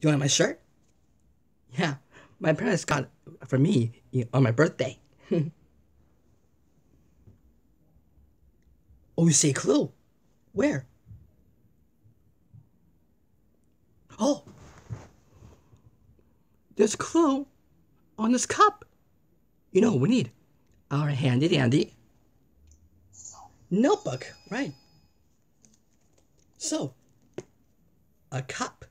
You want my shirt? Yeah, my parents got it for me on my birthday. oh, you say clue? Where? Oh, there's a clue on this cup. You know, we need our handy dandy notebook, right? So, a cup